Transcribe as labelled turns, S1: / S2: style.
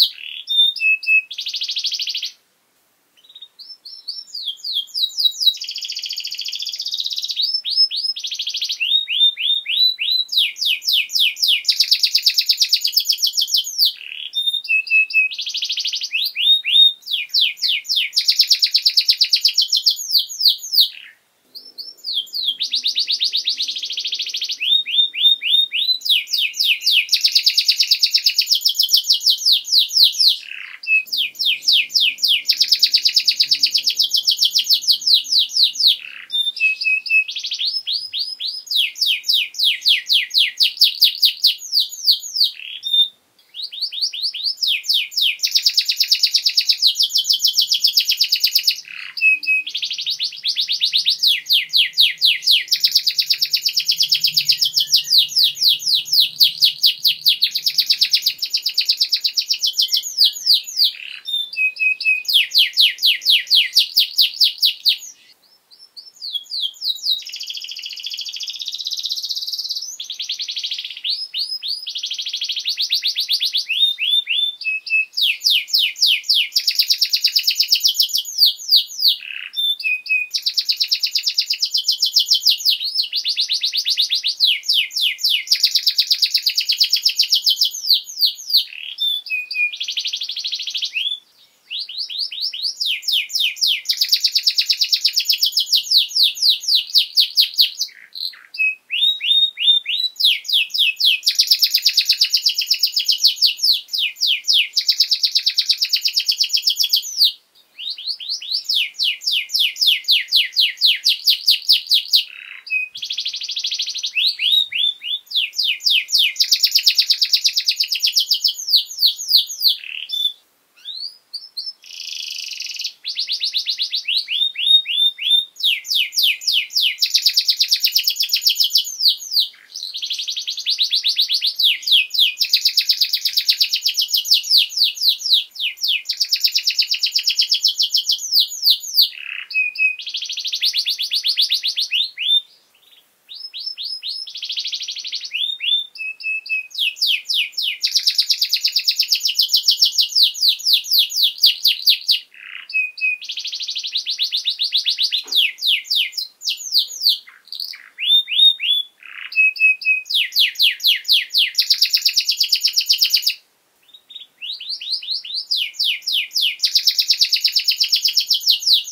S1: Thank you. you